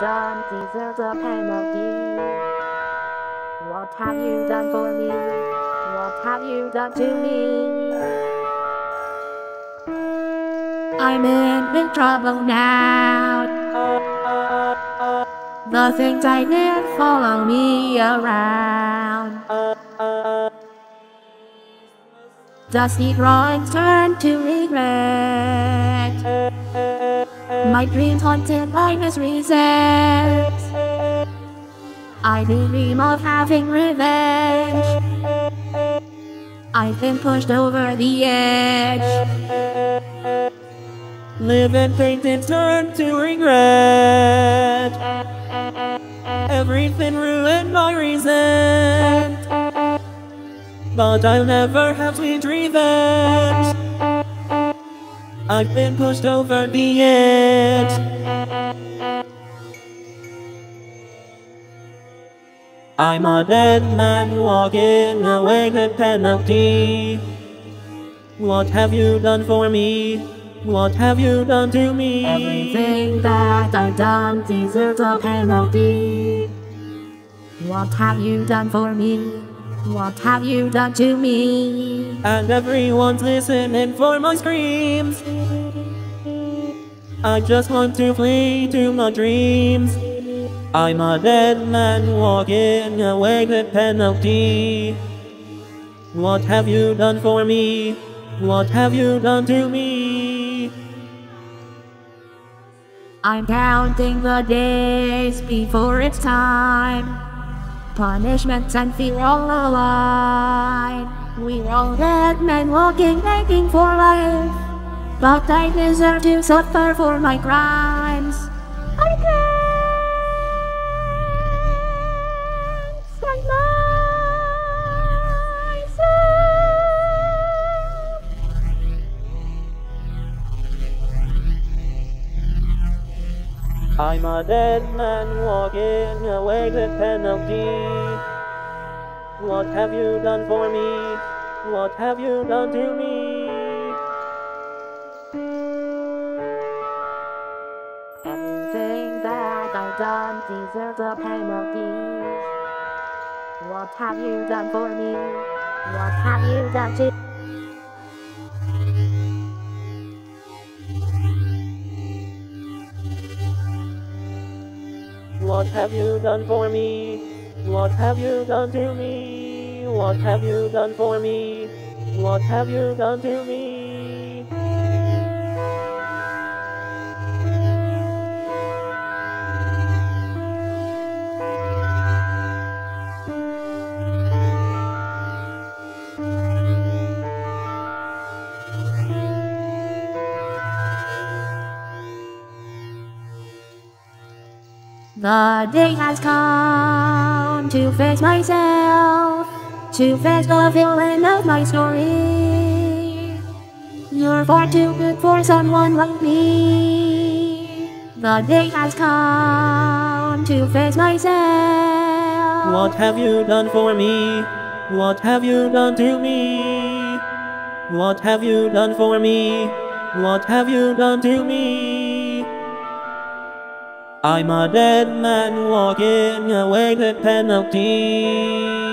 done deserves a penalty. What have you done for me? What have you done to me? I'm in big trouble now. The things I did follow me around. Dusty drawings turn to regret. My dreams haunted by misreasons. I dream of having revenge. I've been pushed over the edge. Living things and turn to regret. Everything ruined by reason. But I'll never have sweet revenge. I've been pushed over the edge. I'm a dead man walking away with penalty. What have you done for me? What have you done to me? Everything that I've done deserves a penalty. What have you done for me? What have you done to me? And everyone's listening for my screams. I just want to flee to my dreams. I'm a dead man walking away with penalty. What have you done for me? What have you done to me? I'm counting the days before it's time. Punishments and fear all align. We're all dead men walking, begging for life. But I deserve to suffer for my crimes. I can't I'm a dead man walking away with penalty. What have you done for me? What have you done to me? Everything that I've done deserves a penalty. What have you done for me? What have you done to What have you done for me? What have you done to me? What have you done for me? What have you done to me? The day has come to face myself, to face the villain of my story. You're far too good for someone like me. The day has come to face myself. What have you done for me? What have you done to me? What have you done for me? What have you done to me? I'm a dead man walking away with penalty.